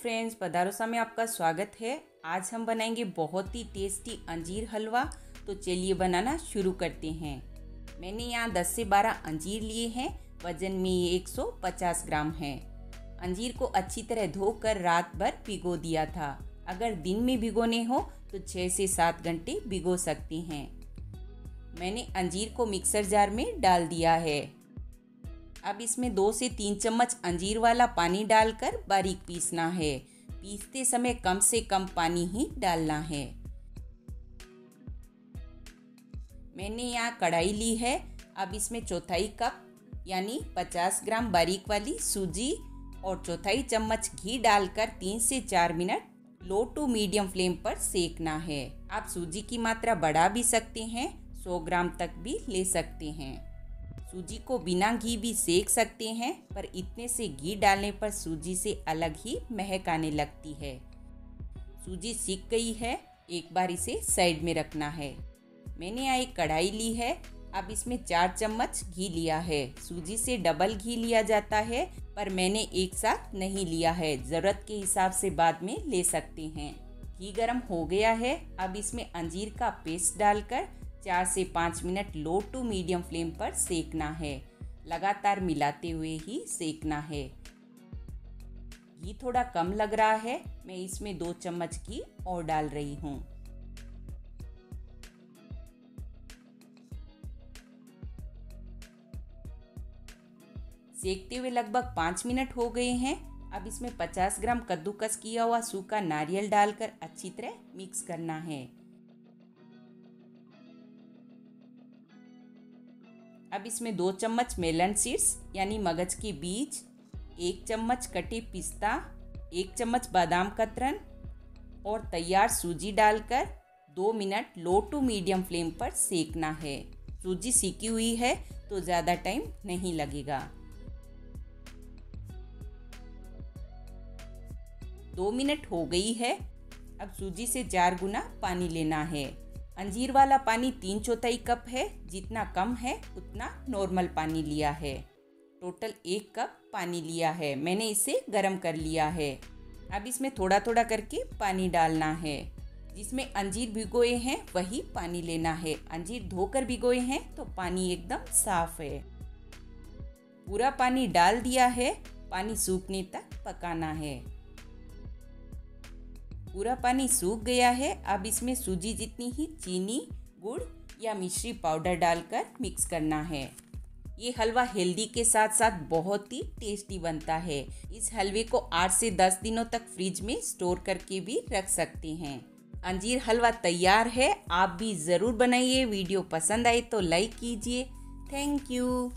Friends पदारोसा में आपका स्वागत है। आज हम बनाएँगे बहुत ही टेस्टी अंजीर हलवा। तो चलिए बनाना शुरू करते हैं। मैंने यहाँ 10 से 12 अंजीर लिए हैं। वज़न में ये 150 ग्राम है। अंजीर को अच्छी तरह धोकर रात भर भिगो दिया था। अगर दिन में भिगोने हो तो 6 से 7 घंटे भिगो सकते हैं। मैंने अंजीर को मिक्सर जार में डाल दिया है। अब इसमें दो से तीन चम्मच अंजीर वाला पानी डालकर बारीक पीसना है। पीसते समय कम से कम पानी ही डालना है। मैंने यहाँ कढ़ाई ली है। अब इसमें चौथाई कप, यानी 50 ग्राम बारीक वाली सूजी और चौथाई चम्मच घी डालकर तीन से चार minute low to medium flame पर सेकना है। आप सूजी की मात्रा बढ़ा भी सकते हैं 100 ग्राम तक भी ले सकते हैं। सूजी को बिना घी भी सेक सकते हैं, पर इतने से घी डालने पर सूजी से अलग ही महक आने लगती है। सूजी सीख गई है, एक बार इसे साइड में रखना है। मैंने यहाँ एक कढ़ाई ली है, अब इसमें चार चम्मच घी लिया है। सूजी से डबल घी लिया जाता है, पर मैंने एक साथ नहीं लिया है, ज़रूरत के हिसाब से बाद में ले सकते हैं। घी गरम हो गया है, अब इसमें अंजीर का पेस्ट डालकर चार से पाँच minute low to medium flame पर सेकना है। लगातार मिलाते हुए ही सेकना है। घी थोड़ा कम लग रहा है, मैं इसमें दो चम्मच घी और डाल रही हूँ। सेकते हुए लगभग पाँच मिनट हो गए हैं। अब इसमें 50 ग्राम कद्दूकस किया हुआ सूखा नारियल डालकर अच्छी तरह मिक्स करना है। अब इसमें दो चम्मच मेलन सीड्स यानी मगज के बीज, एक चम्मच कटे पिस्ता, एक चम्मच बादाम कतरन और तैयार सूजी डालकर दो minute low to medium flame पर सेकना है। सूजी सीकी हुई है तो ज़्यादा टाइम नहीं लगेगा। दो मिनट हो गई है, अब सूजी से चार गुना पानी लेना है। अंजीर वाला पानी तीन चौथाई कप है, जितना कम है, उतना नॉर्मल पानी लिया है। टोटल एक कप पानी लिया है। मैंने इसे गर्म कर लिया है। अब इसमें थोड़ा थोड़ा करके पानी डालना है। जिसमें अंजीर भिगोए हैं, वही पानी लेना है। अंजीर धोकर भिगोए हैं तो पानी एकदम साफ़ है। पूरा पानी डाल दिया है। पानी सूखने तक पकाना है। पूरा पानी सूख गया है। अब इसमें सूजी जितनी ही चीनी, गुड़ या मिश्री पाउडर डालकर मिक्स करना है। ये हलवा हेल्दी के साथ साथ बहुत ही टेस्टी बनता है। इस हलवे को आठ से दस दिनों तक फ्रिज में स्टोर करके भी रख सकते हैं। अंजीर हलवा तैयार है। आप भी ज़रूर बनाइए। वीडियो पसंद आए तो लाइक कीजिए। Thank you.